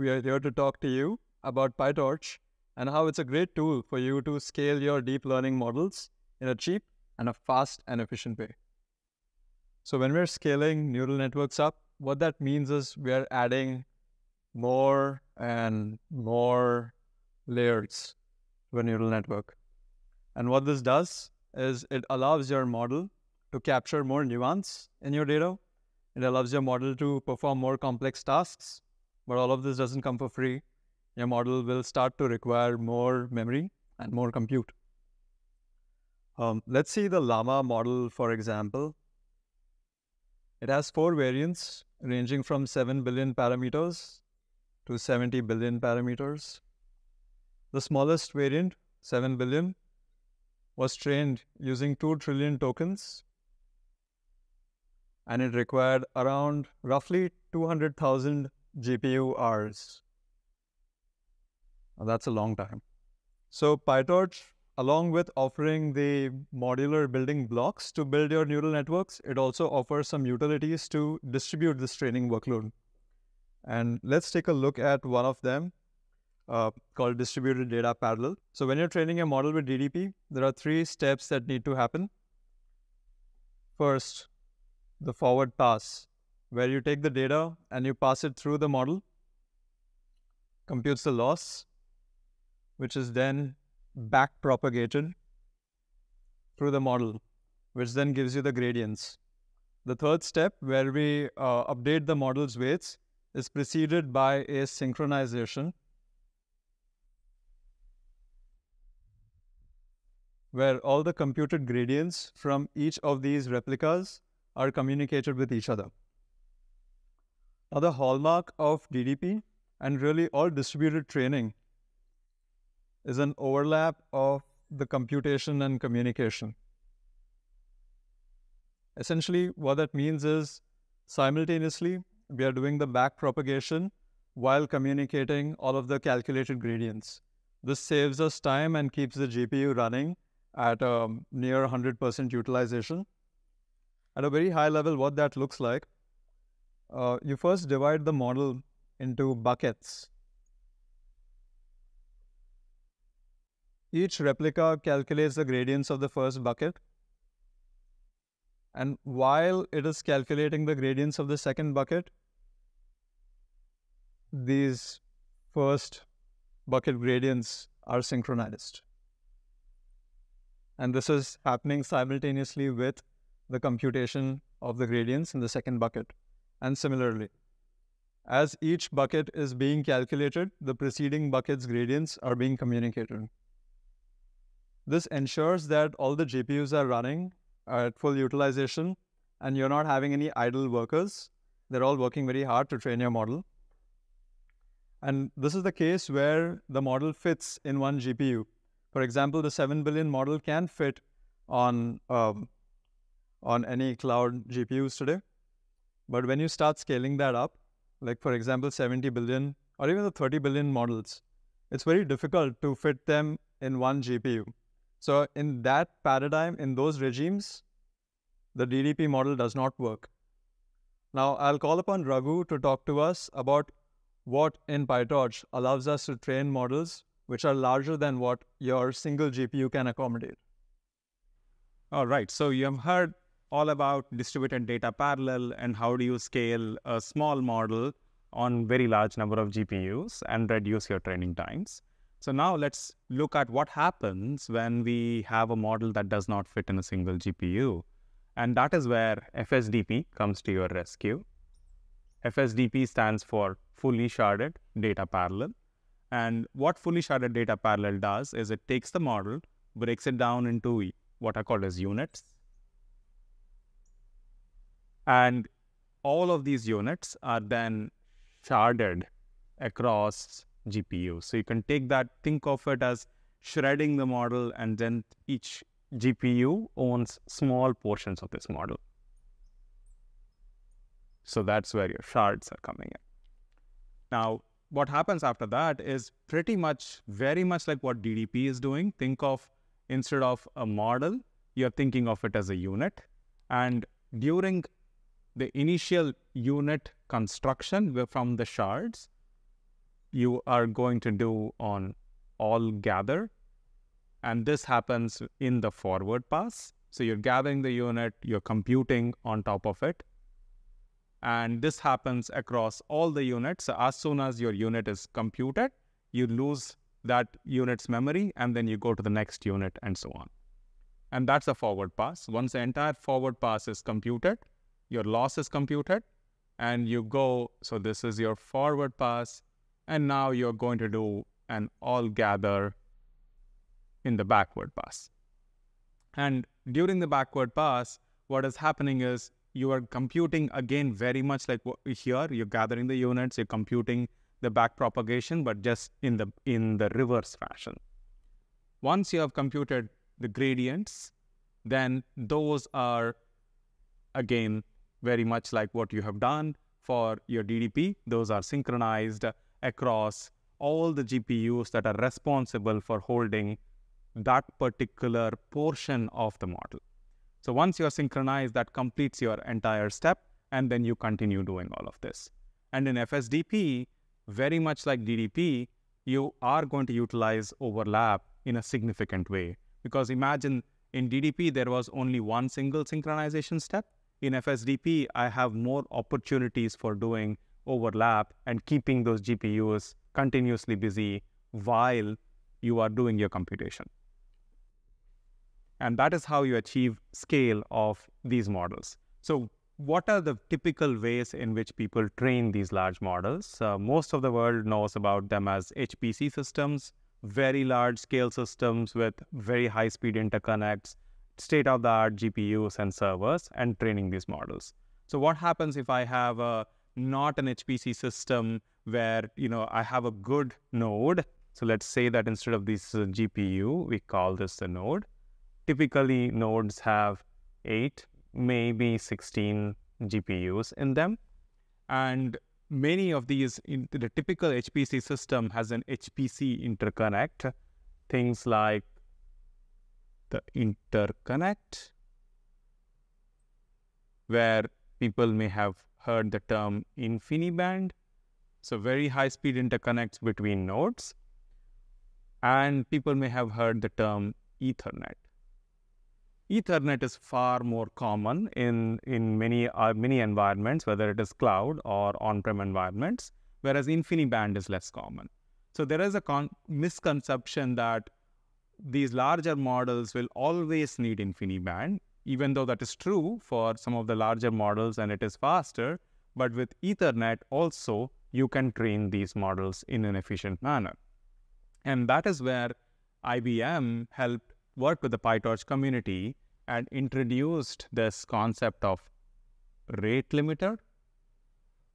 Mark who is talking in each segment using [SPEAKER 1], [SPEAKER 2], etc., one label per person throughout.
[SPEAKER 1] we are here to talk to you about PyTorch and how it's a great tool for you to scale your deep learning models in a cheap and a fast and efficient way. So when we're scaling neural networks up, what that means is we're adding more and more layers to a neural network. And what this does is it allows your model to capture more nuance in your data. It allows your model to perform more complex tasks, but all of this doesn't come for free. Your model will start to require more memory and more compute. Um, let's see the Llama model, for example. It has four variants ranging from 7 billion parameters to 70 billion parameters. The smallest variant, 7 billion, was trained using 2 trillion tokens and it required around roughly 200,000 GPU hours. That's a long time. So PyTorch, along with offering the modular building blocks to build your neural networks, it also offers some utilities to distribute this training workload. And let's take a look at one of them uh, called distributed data parallel. So when you're training a model with DDP, there are three steps that need to happen. First, the forward pass, where you take the data and you pass it through the model, computes the loss, which is then back propagated through the model, which then gives you the gradients. The third step, where we uh, update the model's weights, is preceded by a synchronization where all the computed gradients from each of these replicas are communicated with each other. Now, the hallmark of DDP and really all distributed training is an overlap of the computation and communication. Essentially, what that means is simultaneously we are doing the back propagation while communicating all of the calculated gradients. This saves us time and keeps the GPU running at um, a near 100% utilization. At a very high level, what that looks like, uh, you first divide the model into buckets. Each replica calculates the gradients of the first bucket. And while it is calculating the gradients of the second bucket, these first bucket gradients are synchronized. And this is happening simultaneously with the computation of the gradients in the second bucket. And similarly, as each bucket is being calculated, the preceding bucket's gradients are being communicated. This ensures that all the GPUs are running at full utilization and you're not having any idle workers. They're all working very hard to train your model. And this is the case where the model fits in one GPU. For example, the 7 billion model can fit on, um, on any cloud GPUs today. But when you start scaling that up, like for example, 70 billion or even the 30 billion models, it's very difficult to fit them in one GPU. So in that paradigm, in those regimes, the DDP model does not work. Now I'll call upon Raghu to talk to us about what in PyTorch allows us to train models which are larger than what your single GPU can accommodate.
[SPEAKER 2] All right. So you have heard all about distributed data parallel and how do you scale a small model on very large number of GPUs and reduce your training times. So now let's look at what happens when we have a model that does not fit in a single GPU. And that is where FSDP comes to your rescue. FSDP stands for fully sharded data parallel. And what fully sharded data parallel does is it takes the model, breaks it down into what are called as units. And all of these units are then sharded across GPUs. So you can take that, think of it as shredding the model, and then each GPU owns small portions of this model. So that's where your shards are coming in. Now, what happens after that is pretty much very much like what DDP is doing. Think of instead of a model, you're thinking of it as a unit. And during the initial unit construction from the shards, you are going to do on all gather. And this happens in the forward pass. So you're gathering the unit, you're computing on top of it. And this happens across all the units. So as soon as your unit is computed, you lose that unit's memory and then you go to the next unit and so on. And that's a forward pass. Once the entire forward pass is computed, your loss is computed, and you go, so this is your forward pass, and now you're going to do an all gather in the backward pass. And during the backward pass, what is happening is you are computing again very much like here, you're gathering the units, you're computing the back propagation, but just in the in the reverse fashion. Once you have computed the gradients, then those are again very much like what you have done for your DDP. Those are synchronized across all the GPUs that are responsible for holding that particular portion of the model. So once you're synchronized, that completes your entire step, and then you continue doing all of this. And in FSDP, very much like DDP, you are going to utilize overlap in a significant way. Because imagine in DDP, there was only one single synchronization step. In FSDP, I have more opportunities for doing overlap and keeping those GPUs continuously busy while you are doing your computation. And that is how you achieve scale of these models. So what are the typical ways in which people train these large models? Uh, most of the world knows about them as HPC systems, very large scale systems with very high speed interconnects, state of the art GPUs and servers, and training these models. So, what happens if I have a not an HPC system where you know I have a good node? So let's say that instead of this uh, GPU, we call this a node. Typically, nodes have eight, maybe 16 GPUs in them. And many of these, in the typical HPC system has an HPC interconnect, things like the interconnect, where people may have heard the term InfiniBand. So very high speed interconnects between nodes. And people may have heard the term Ethernet. Ethernet is far more common in, in many, uh, many environments, whether it is cloud or on-prem environments, whereas InfiniBand is less common. So there is a con- misconception that these larger models will always need InfiniBand, even though that is true for some of the larger models and it is faster. But with Ethernet also, you can train these models in an efficient manner. And that is where IBM helped work with the PyTorch community and introduced this concept of rate limiter.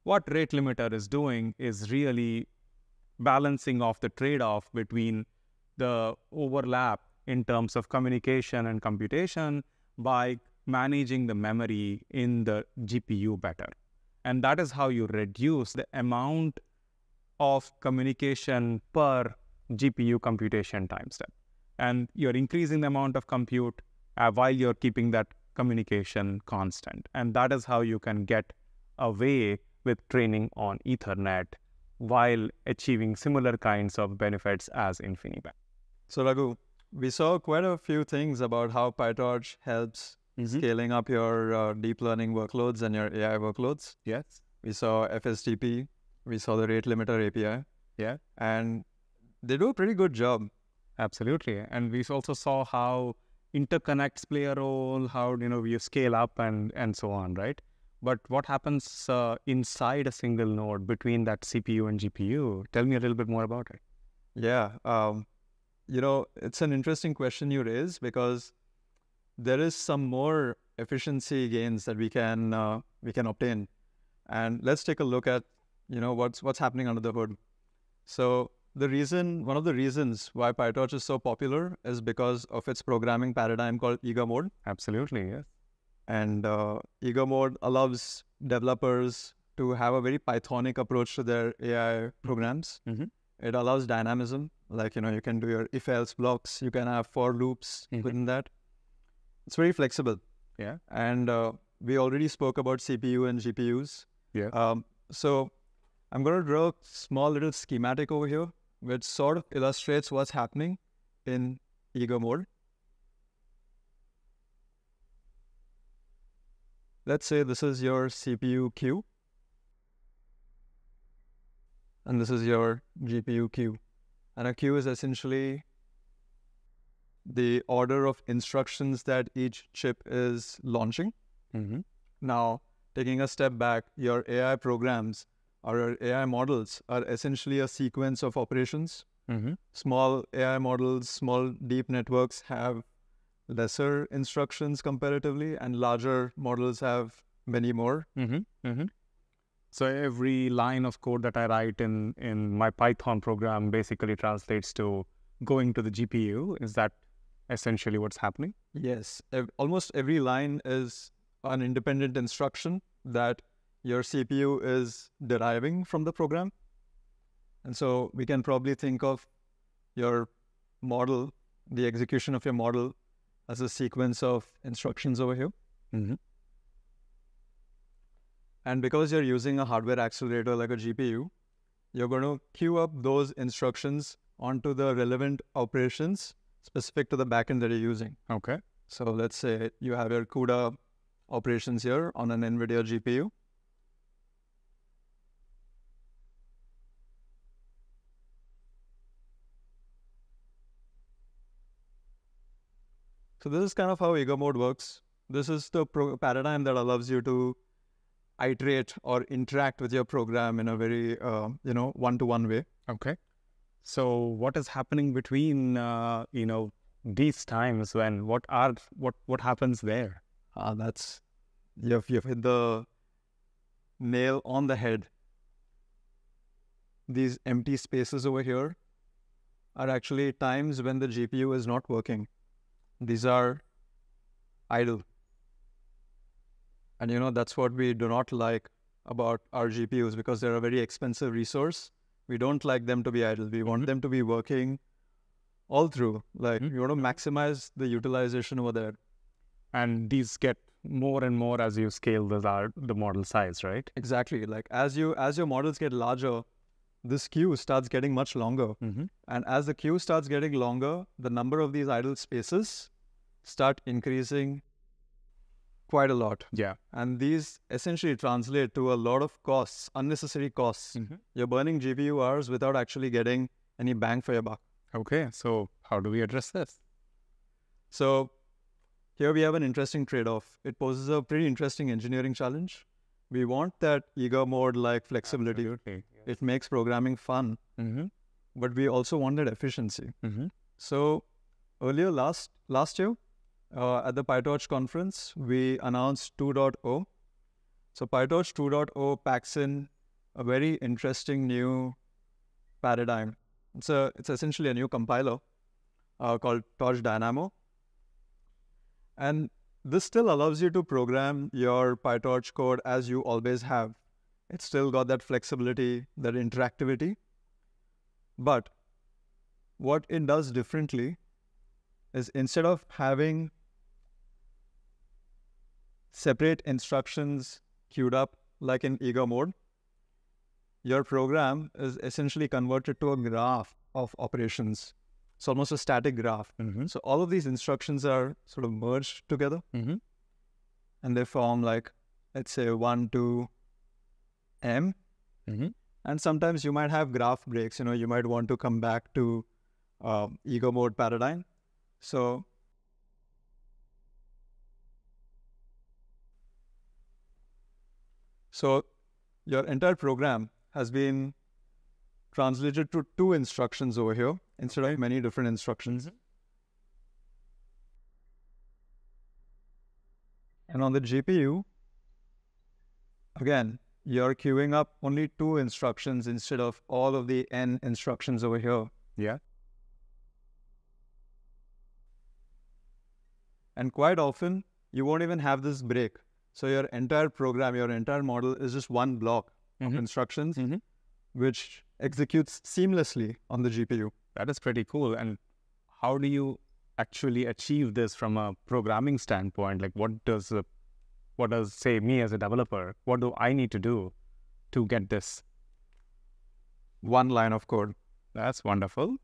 [SPEAKER 2] What rate limiter is doing is really balancing off the trade off between the overlap in terms of communication and computation by managing the memory in the GPU better. And that is how you reduce the amount of communication per GPU computation time step and you're increasing the amount of compute uh, while you're keeping that communication constant. And that is how you can get away with training on Ethernet while achieving similar kinds of benefits as InfiniBand.
[SPEAKER 1] So, Raghu, we saw quite a few things about how PyTorch helps mm-hmm. scaling up your uh, deep learning workloads and your AI workloads.
[SPEAKER 2] Yes.
[SPEAKER 1] We saw FSDP, we saw the rate limiter API.
[SPEAKER 2] Yeah.
[SPEAKER 1] And they do a pretty good job
[SPEAKER 2] Absolutely. And we also saw how interconnects play a role, how you know you scale up and and so on, right? But what happens uh, inside a single node between that CPU and GPU? Tell me a little bit more about it.
[SPEAKER 1] Yeah, um, you know, it's an interesting question you raise because there is some more efficiency gains that we can uh, we can obtain, and let's take a look at you know what's what's happening under the hood. So the reason, one of the reasons why PyTorch is so popular is because of its programming paradigm called eager mode.
[SPEAKER 2] Absolutely, yes.
[SPEAKER 1] And uh, eager mode allows developers to have a very Pythonic approach to their AI programs. Mm-hmm. It allows dynamism, like you know, you can do your if-else blocks, you can have for loops mm-hmm. within that. It's very flexible.
[SPEAKER 2] Yeah.
[SPEAKER 1] And uh, we already spoke about CPU and GPUs.
[SPEAKER 2] Yeah.
[SPEAKER 1] Um, so I'm going to draw a small little schematic over here, which sort of illustrates what's happening in eager mode. Let's say this is your CPU queue, and this is your GPU queue. And a queue is essentially the order of instructions that each chip is launching.
[SPEAKER 2] Mm-hmm.
[SPEAKER 1] Now, taking a step back, your AI programs or your AI models are essentially a sequence of operations.
[SPEAKER 2] Mm-hmm.
[SPEAKER 1] Small AI models, small deep networks have lesser instructions comparatively, and larger models have many more.
[SPEAKER 2] Mm-hmm. So every line of code that I write in in my Python program basically translates to going to the GPU. Is that essentially what's happening?
[SPEAKER 1] Yes, almost every line is an independent instruction that your CPU is deriving from the program. And so we can probably think of your model, the execution of your model, as a sequence of instructions over here.
[SPEAKER 2] Mm-hmm.
[SPEAKER 1] And because you're using a hardware accelerator like a GPU, you're going to queue up those instructions onto the relevant operations specific to the backend that you're using.
[SPEAKER 2] Okay.
[SPEAKER 1] So let's say you have your CUDA operations here on an NVIDIA GPU. So this is kind of how Eager mode works. This is the pro- paradigm that allows you to iterate or interact with your program in a very, uh, you know, one-to-one way.
[SPEAKER 2] Okay. So what is happening between uh, you know these times when what are what what happens there?
[SPEAKER 1] Ah, that's you've you've hit the nail on the head. These empty spaces over here are actually times when the GPU is not working. These are idle. And you know, that's what we do not like about our GPUs because they're a very expensive resource. We don't like them to be idle. We want
[SPEAKER 2] Mhm.
[SPEAKER 1] them to be working all through. Like,
[SPEAKER 2] Mhm.
[SPEAKER 1] we want to maximize the utilization over there.
[SPEAKER 2] And these get more and more as you scale the the model size, right?
[SPEAKER 1] Exactly. Like as you as your models get larger, this queue starts getting much longer.
[SPEAKER 2] Mm-hmm.
[SPEAKER 1] And as the queue starts getting longer, the number of these idle spaces start increasing quite a lot.
[SPEAKER 2] Yeah.
[SPEAKER 1] And these essentially translate to a lot of costs, unnecessary costs.
[SPEAKER 2] Mm-hmm.
[SPEAKER 1] You're burning GPU hours without actually getting any bang for your buck.
[SPEAKER 2] Okay. So how do we address this?
[SPEAKER 1] So here we have an interesting trade-off. It poses a pretty interesting engineering challenge. We want that eager mode like flexibility.
[SPEAKER 2] Absolutely.
[SPEAKER 1] It makes programming fun,
[SPEAKER 2] Mm-hmm.
[SPEAKER 1] but we also want that efficiency.
[SPEAKER 2] Mm-hmm.
[SPEAKER 1] So earlier last last year uh, at the PyTorch conference, we announced 2.0. So PyTorch 2.0 packs in a very interesting new paradigm. It's a it's essentially a new compiler uh, called Torch Dynamo, and this still allows you to program your PyTorch code as you always have. It's still got that flexibility, that interactivity, but what it does differently is instead of having separate instructions queued up like in eager mode, your program is essentially converted to a graph of operations. It's almost a static graph.
[SPEAKER 2] Mm-hmm.
[SPEAKER 1] So all of these instructions are sort of merged together
[SPEAKER 2] Mm-hmm.
[SPEAKER 1] and they form like, let's say, 1 to M.
[SPEAKER 2] Mm-hmm.
[SPEAKER 1] And sometimes you might have graph breaks. You know, you might want to come back to uh, eager mode paradigm. So So your entire program has been translated to two instructions over here instead of many different instructions. Mm-hmm. And on the GPU, again, you're queuing up only two instructions instead of all of the n instructions over here.
[SPEAKER 2] Yeah.
[SPEAKER 1] And quite often, you won't even have this break. So your entire program, your entire model is just one block of
[SPEAKER 2] Mhm.
[SPEAKER 1] instructions,
[SPEAKER 2] Mhm.
[SPEAKER 1] which executes seamlessly on the GPU.
[SPEAKER 2] That is pretty cool. And how do you actually achieve this from a programming standpoint? Like, what does a, what does say me as a developer? What do I need to do to get this?
[SPEAKER 1] one line of code.
[SPEAKER 2] That's wonderful.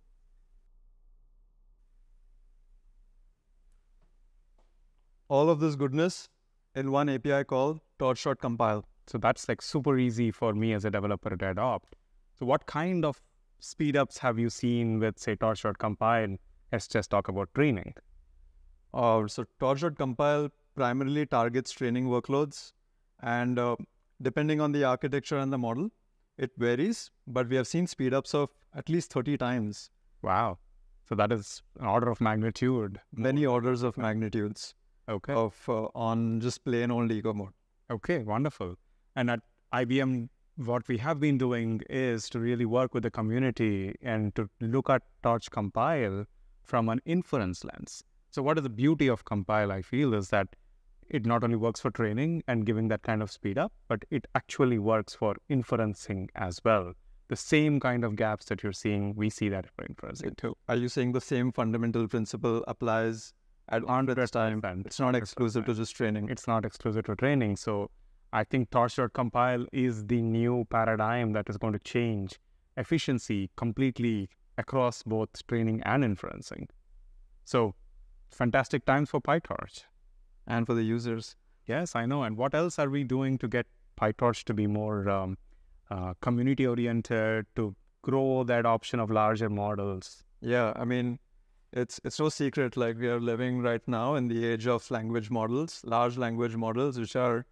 [SPEAKER 1] All of this goodness in one API called torch.compile.
[SPEAKER 2] So that's like super easy for me as a developer to adopt. So what kind of speedups have you seen with say torch.compile? Let's just talk about training.
[SPEAKER 1] Uh, so torch.compile primarily targets training workloads and uh, depending on the architecture and the model, it varies, but we have seen speedups of at least 30 times.
[SPEAKER 2] Wow. So that is an order of magnitude.
[SPEAKER 1] Many orders of magnitudes
[SPEAKER 2] Okay.
[SPEAKER 1] of uh, on just plain old eager mode.
[SPEAKER 2] Okay, wonderful. And at IBM, what we have been doing is to really work with the community and to look at Torch Compile from an inference lens. So, what is the beauty of Compile? I feel is that it not only works for training and giving that kind of speed up, but it actually works for inferencing as well. The same kind of gaps that you're seeing, we see that for inferencing too.
[SPEAKER 1] Are you saying the same fundamental principle applies at inference time?
[SPEAKER 2] 100%.
[SPEAKER 1] It's not exclusive to just training.
[SPEAKER 2] it's not exclusive to training. So I think Torch.compile is the new paradigm that is going to change efficiency completely across both training and inferencing. So fantastic times for PyTorch.
[SPEAKER 1] and for the users.
[SPEAKER 2] Yes, I know. And what else are we doing to get PyTorch to be more um, uh, community oriented, to grow that option of larger models?
[SPEAKER 1] Yeah, I mean, it's it's no secret. Like we are living right now in the age of language models, large language models, which are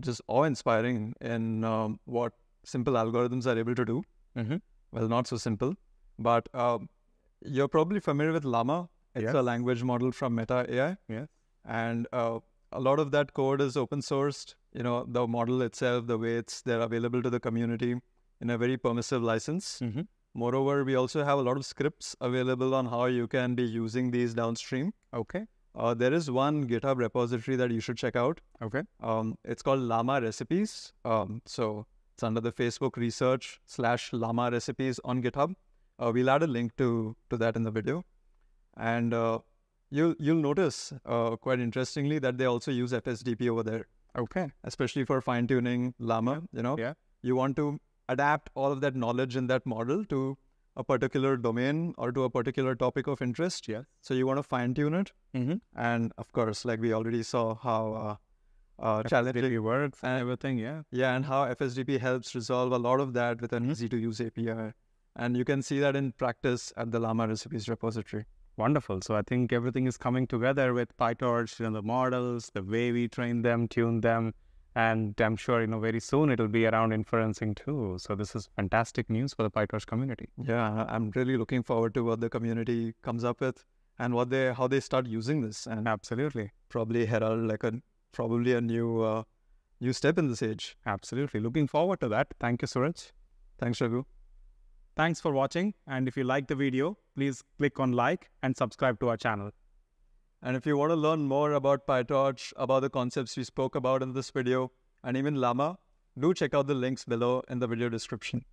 [SPEAKER 1] just awe-inspiring in um, what simple algorithms are able to do.
[SPEAKER 2] Mm-hmm.
[SPEAKER 1] Well, not so simple, but um, you're probably familiar with Llama. It's a language model from Meta AI.
[SPEAKER 2] Yes.
[SPEAKER 1] and uh, a lot of that code is open sourced. You know, the model itself, the weights, they're available to the community in a very permissive license.
[SPEAKER 2] Mm-hmm.
[SPEAKER 1] Moreover, we also have a lot of scripts available on how you can be using these downstream.
[SPEAKER 2] Okay.
[SPEAKER 1] Uh, there is one GitHub repository that you should check out.
[SPEAKER 2] Okay.
[SPEAKER 1] Um, it's called Llama Recipes. Um, so it's under the Facebook research slash Llama Recipes on GitHub. Uh, we'll add a link to to that in the video, and uh, you'll you'll notice uh, quite interestingly that they also use FSDP over there,
[SPEAKER 2] Okay.
[SPEAKER 1] especially for fine tuning Llama. You know,
[SPEAKER 2] Yeah.
[SPEAKER 1] you want to adapt all of that knowledge in that model to a particular domain or to a particular topic of interest.
[SPEAKER 2] Yeah.
[SPEAKER 1] So you want to fine tune it,
[SPEAKER 2] Mm-hmm.
[SPEAKER 1] and of course, like we already saw how uh, uh, challenging
[SPEAKER 2] works and everything. Yeah.
[SPEAKER 1] yeah, and how FSDP helps resolve a lot of that with an
[SPEAKER 2] Mhm.
[SPEAKER 1] easy to use API. And you can see that in practice at the Llama recipes repository.
[SPEAKER 2] Wonderful. So I think everything is coming together with PyTorch, you know, the models, the way we train them, tune them, and I'm sure you know very soon it'll be around inferencing too. So this is fantastic news for the PyTorch community.
[SPEAKER 1] Yeah, I'm really looking forward to what the community comes up with and what they how they start using this and
[SPEAKER 2] Absolutely,
[SPEAKER 1] probably herald like a probably a new uh, new step in this age.
[SPEAKER 2] absolutely. Looking forward to that. Thank you, Suraj.
[SPEAKER 1] Thanks, Raghu.
[SPEAKER 2] Thanks for watching. And if you like the video, please click on like and subscribe to our channel.
[SPEAKER 1] And if you want to learn more about PyTorch, about the concepts we spoke about in this video, and even Llama, do check out the links below in the video description.